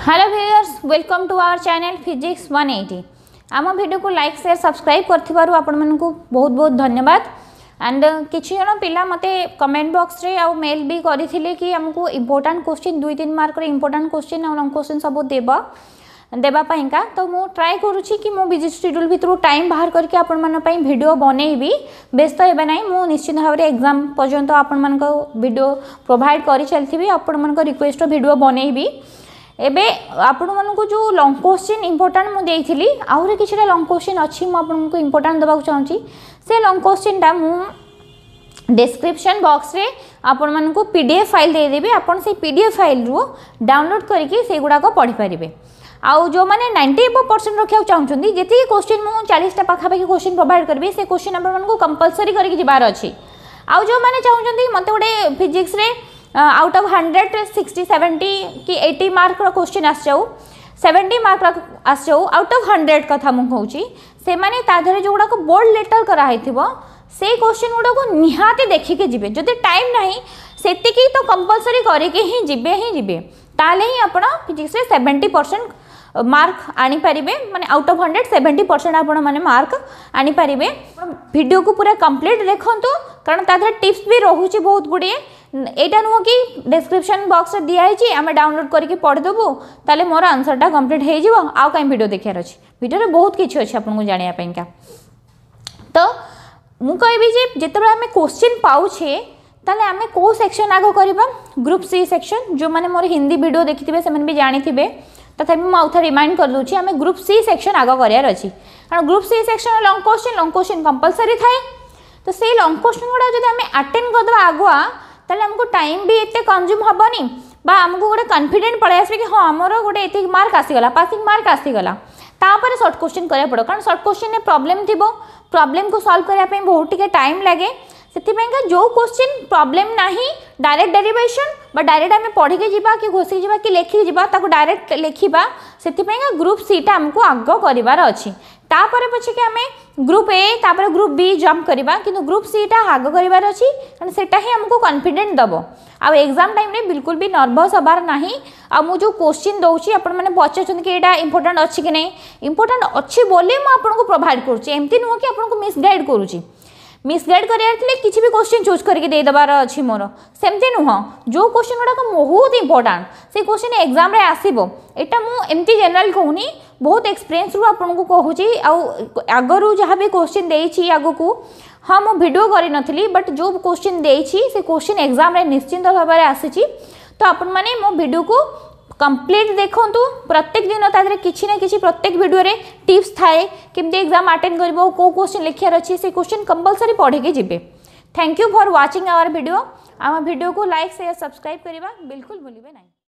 Hello viewers welcome to our channel physics 180 आम video को like share subscribe कर बहुत बहुत धन्यवाद एंड किसी जन पिला मत कमेंट बॉक्स रे आउ मेल भी करते कि आमको इम्पोर्टाट क्वेश्चन दुई तीन मार्क इम्पोर्टाट क्वेश्चन आ लंग क्वेश्चन सब देव देवापाईका तो मु ट्राए करुच्ची कि मो बिज़ी शेड्यूल भितर टाइम बाहर करके आपंपाई भिड बनईबी व्यस्त हे ना मुझे निश्चित में एग्ज़ाम पर्यंत आपण भिड प्रोभाइड कर चलती ଏବେ ଆପଣମାନଙ୍କୁ ଯେଉଁ ଲଙ୍ଗ କୋଶ୍ଚିନ୍ ଇମ୍ପୋର୍ଟାଣ୍ଟ ମୁଁ ଦେଇଥିଲି ଆହୁରି କିଛିଟା ଲଙ୍ଗ କୋଶ୍ଚିନ୍ ଅଛି ମୁଁ ଆପଣଙ୍କୁ ଇମ୍ପୋର୍ଟାଣ୍ଟ ଦେବାକୁ ଚାହୁଁଛି। ସେ ଲଙ୍ଗ କୋଶ୍ଚିନ୍ଟା ମୁଁ ଡେସ୍କ୍ରିପସନ ବକ୍ସରେ ଆପଣମାନଙ୍କୁ ପି ଡି ଏଫ୍ ଫାଇଲ୍ ଦେଇଦେବି। ଆପଣ ସେଇ ପି ଡି ଏଫ୍ ଫାଇଲ୍ରୁ ଡାଉନଲୋଡ଼୍ କରିକି ସେଗୁଡ଼ାକ ପଢ଼ିପାରିବେ। ଆଉ ଯେଉଁମାନେ ନାଇଣ୍ଟି ଏଭ୍ ପରସେଣ୍ଟ ରଖିବାକୁ ଚାହୁଁଛନ୍ତି ଯେତିକି କୋଶ୍ଚିନ୍ ମୁଁ ଚାଳିଶଟା ପାଖାପାଖି କୋଶ୍ଚିନ୍ ପ୍ରୋଭାଇଡ଼ କରିବି ସେ କୋଶ୍ଚିନ୍ ଆପଣମାନଙ୍କୁ କମ୍ପଲସରି କରିକି ଯିବାର ଅଛି। ଆଉ ଯେଉଁମାନେ ଚାହୁଁଛନ୍ତି ମୋତେ ଗୋଟେ ଫିଜିକ୍ସରେ out of hundred sixty seventy कि एट्टी मार्क क्वेश्चन आस सेवेन्टी मार्क आस आउट ऑफ़ हंड्रेड कथा मुझे से मैंने जो गुड़ाक बोल्ड लेटर कराई से क्वेश्चन गुड़ाक निहाती देखिके जी जदि टाइम ना से तो कंपलसरी करके ही जीवे ताल आप फिजिक्स सेवेन्टी परसेंट मार्क आनीपारे माने out of hundred seventy percent आप मार्क आनीपारे भिड को पूरा कंप्लीट देखु कारण तादेह टिप्स भी रोचे बहुत गुड़िए এইটা নুহ কি ডেসক্রিপশন বক্সরে দিয়া হয়েছি আমি ডাউনলোড করিকি পড়িদেবু তাহলে মোর আনসরটা কমপ্লিট হয়ে যাব আউ কাই ভিডিও দেখার অছি ভিডিওরে বহুত কিছু অছি আপনার জাঁয়া পাইকা তো মু কবি যে যেতবে আমি কোশ্চিন পাউছে তাহলে আমি কেউ সেকশন আগ করা গ্রুপ সি সেকশন যে মোর হিন্দি ভিডিও দেখিবে সে জাঁথিবে তথাপি মু আউথে রিমাইন্ড করদেছি আমি গ্রুপ সি সেকশন আগ করার অছি কারণ group C section long question long question compulsory থাকে তো সেই লং কোশ্চিন গুড়া যদি আমি আটেন্ড করদেবা আগুয়া ତାହେଲେ ଆମକୁ ଟାଇମ୍ ବି ଏତେ କନଜ୍ୟୁମ୍ ହେବନି বা ଆମକୁ ଗୋଟେ କନଫିଡେଣ୍ଟ ପଳାଇ ଆସିବ କି ହଁ ଆମର ଗୋଟେ ଏତିକି ମାର୍କ ଆସିଗଲା ପାସିଂ ମାର୍କ ଆସିଗଲା। ତାପରେ ସର୍ଟ କୋଶ୍ଚିନ୍ କରିବାକୁ ପଡ଼ିବ। କାରଣ ସର୍ଟ କୋଶ୍ଚିନ୍ରେ ପ୍ରୋବ୍ଲେମ୍ ଥିବ ପ୍ରୋବ୍ଲେମ୍କୁ ସଲ୍ଭ କରିବା ପାଇଁ ବହୁତ ଟିକେ ଟାଇମ୍ ଲାଗେ। ସେଥିପାଇଁକା ଯେଉଁ କୋଶ୍ଚିନ୍ ପ୍ରୋବ୍ଲେମ୍ ନାହିଁ ଡାଇରେକ୍ଟ ଡେରିଭେସନ୍ ବା ଡାଇରେକ୍ଟ ଆମେ ପଢ଼ିକି ଯିବା କି ଘୋଷିକି ଯିବା କି ଲେଖିକି ଯିବା ତାକୁ ଡାଇରେକ୍ଟ ଲେଖିବା ସେଥିପାଇଁକା ଗ୍ରୁପ୍ ସିଟା ଆମକୁ ଆଗ କରିବାର ଅଛି। ତାପରେ ପଛକେ ଆମେ ଗ୍ରୁପ୍ ଏ ତାପରେ ଗ୍ରୁପ୍ ବି ଜମ୍ପ କରିବା କିନ୍ତୁ ଗ୍ରୁପ୍ ସିଟା ଆଗ କରିବାର ଅଛି କାରଣ ସେଟା ହିଁ ଆମକୁ କନଫିଡେଣ୍ଟ ଦେବ ଆଉ ଏକ୍ଜାମ୍ ଟାଇମ୍ରେ ବିଲକୁଲ ବି ନର୍ଭସ୍ ହେବାର ନାହିଁ ଆଉ ମୁଁ ଯେଉଁ କୋଶ୍ଚିନ୍ ଦେଉଛି ଆପଣମାନେ ପଚାରୁଛନ୍ତି କି ଏଇଟା ଇମ୍ପୋର୍ଟାଣ୍ଟ ଅଛି କି ନାହିଁ ଇମ୍ପୋର୍ଟାଣ୍ଟ ଅଛି ବୋଲି ମୁଁ ଆପଣଙ୍କୁ ପ୍ରୋଭାଇଡ଼ କରୁଛି ଏମିତି ନୁହଁ କି ଆପଣଙ୍କୁ ମିସଗାଇଡ଼ କରୁଛି ମିସଗାଇଡ଼ କରିବାର ଥିଲେ କିଛି ବି କୋଶ୍ଚିନ୍ ଚୁଜ୍ କରିକି ଦେଇଦେବାର ଅଛି ମୋର ସେମିତି ନୁହଁ ଯେଉଁ କୋଶ୍ଚିନ୍ ଗୁଡ଼ାକ ବହୁତ ଇମ୍ପୋର୍ଟାଣ୍ଟ ସେ କୋଶ୍ଚିନ୍ ଏକ୍ଜାମ୍ରେ ଆସିବ। ଏଇଟା ମୁଁ ଏମିତି ଜେନେରାଲ କହୁନି ବହୁତ ଏକ୍ସପିରିଏନ୍ସରୁ ଆପଣଙ୍କୁ କହୁଛି ଆଉ ଆଗରୁ ଯାହା ବି କୋଶ୍ଚିନ୍ ଦେଇଛି ଆଗକୁ ହଁ ମୁଁ ଭିଡ଼ିଓ କରିନଥିଲି ବଟ୍ ଯେଉଁ କୋଶ୍ଚିନ୍ ଦେଇଛି ସେ କୋଶ୍ଚିନ୍ ଏକ୍ଜାମ୍ରେ ନିଶ୍ଚିନ୍ତ ଭାବରେ ଆସିଛି ତ ଆପଣମାନେ ମୋ ଭିଡ଼ିଓକୁ कंप्लीट देखु प्रत्येक दिन तादेह किसी ना कि प्रत्येक भिडियो टिप्स थाए केमती एग्जाम आटेड कर कौ क्वेश्चन लिखार अच्छे से क्वेश्चन कंपलसरी पढ़े जी thank you for watching our video आम वीडियो को लाइक शेयर सब्सक्राइब करने बिल्कुल भूलें ना